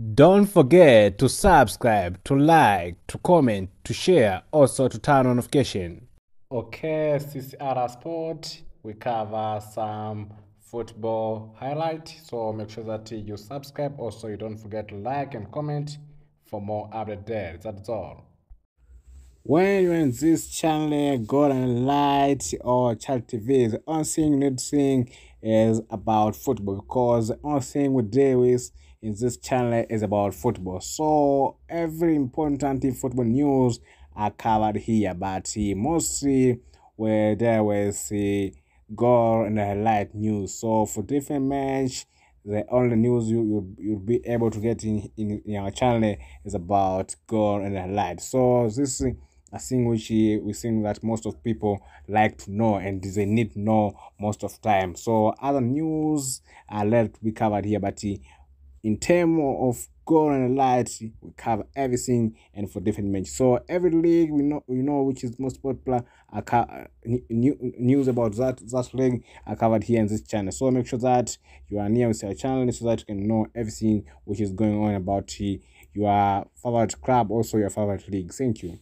Don't forget to subscribe, to like, to comment, to share, also to turn on notification. Okay, CCL Sport, we cover some football highlight. So make sure that you subscribe. Also, you don't forget to like and comment for more update there. That's all. When you're this channel, Golden Light or Child TV, the only thing you need to sing is about football because the only thing we deal with in this channel is about football. So every important football news are covered here, but mostly we're there with the goal and highlight news. So for different match, the only news you you you'll be able to get in, in, in our channel is about goal and highlight. So this is a thing which we think that most of people like to know and they need to know most of time. So other news are left to be covered here, but in terms of goal and light, we cover everything and for different matches. So every league we know we know which is most popular. Uh, new, news about that that league are covered here in this channel. So make sure that you are near with our channel so that you can know everything which is going on about your favorite club, also your favorite league. Thank you.